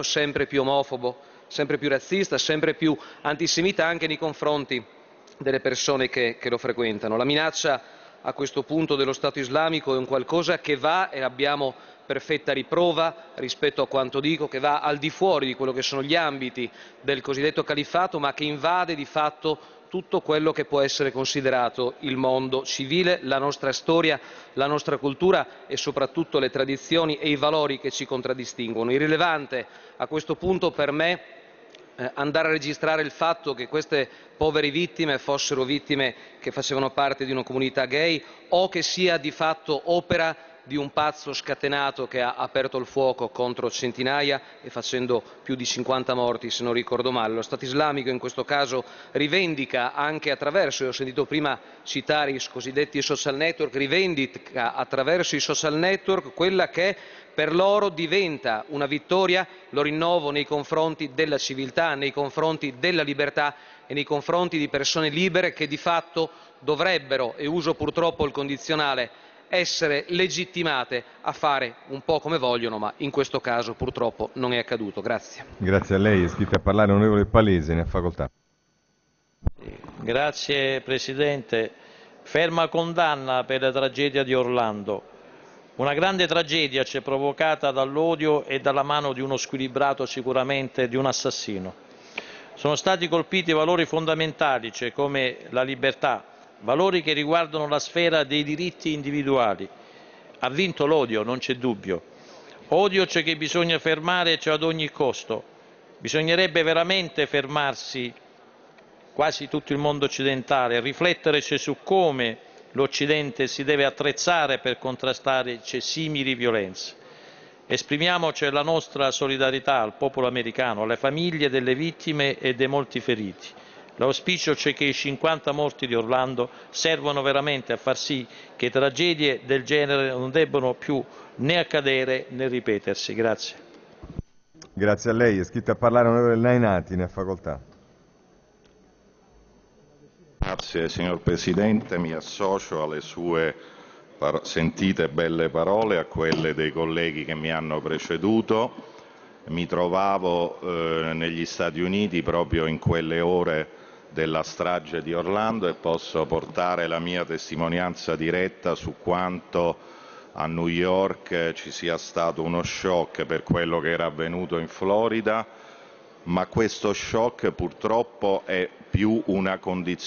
sempre più omofobo, sempre più razzista, sempre più antisemita anche nei confronti delle persone che, che lo frequentano. La minaccia a questo punto dello Stato islamico è un qualcosa che va, e abbiamo perfetta riprova rispetto a quanto dico, che va al di fuori di quello che sono gli ambiti del cosiddetto califfato, ma che invade di fatto tutto quello che può essere considerato il mondo civile, la nostra storia, la nostra cultura e soprattutto le tradizioni e i valori che ci contraddistinguono. Irrilevante a questo punto per me eh, andare a registrare il fatto che queste povere vittime fossero vittime che facevano parte di una comunità gay o che sia di fatto opera di un pazzo scatenato che ha aperto il fuoco contro centinaia e facendo più di 50 morti se non ricordo male. Lo Stato islamico in questo caso rivendica anche attraverso, ho sentito prima citare i cosiddetti social network, rivendica attraverso i social network quella che per loro diventa una vittoria, lo rinnovo, nei confronti della civiltà, nei confronti della libertà e nei confronti di persone libere che di fatto dovrebbero, e uso purtroppo il condizionale, essere legittimate a fare un po' come vogliono, ma in questo caso purtroppo non è accaduto. Grazie. Grazie a lei. È iscritto a parlare onorevole Palese, ne ha facoltà. Grazie Presidente. Ferma condanna per la tragedia di Orlando. Una grande tragedia ci è provocata dall'odio e dalla mano di uno squilibrato sicuramente di un assassino. Sono stati colpiti valori fondamentali, cioè come la libertà, valori che riguardano la sfera dei diritti individuali. Ha vinto l'odio, non c'è dubbio. Odio c'è che bisogna fermare cioè ad ogni costo. Bisognerebbe veramente fermarsi, quasi tutto il mondo occidentale, riflettere su come l'Occidente si deve attrezzare per contrastare simili violenze. Esprimiamo la nostra solidarietà al popolo americano, alle famiglie delle vittime e dei molti feriti. L'auspicio c'è che i 50 morti di Orlando servano veramente a far sì che tragedie del genere non debbano più né accadere né ripetersi. Grazie. Grazie a lei. È scritto a parlare onorevole Nainati, ne ha facoltà. Grazie signor Presidente, mi associo alle sue sentite belle parole, a quelle dei colleghi che mi hanno preceduto. Mi trovavo eh, negli Stati Uniti proprio in quelle ore della strage di Orlando e posso portare la mia testimonianza diretta su quanto a New York ci sia stato uno shock per quello che era avvenuto in Florida, ma questo shock purtroppo è più una condizione